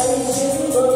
Ai, Jesus.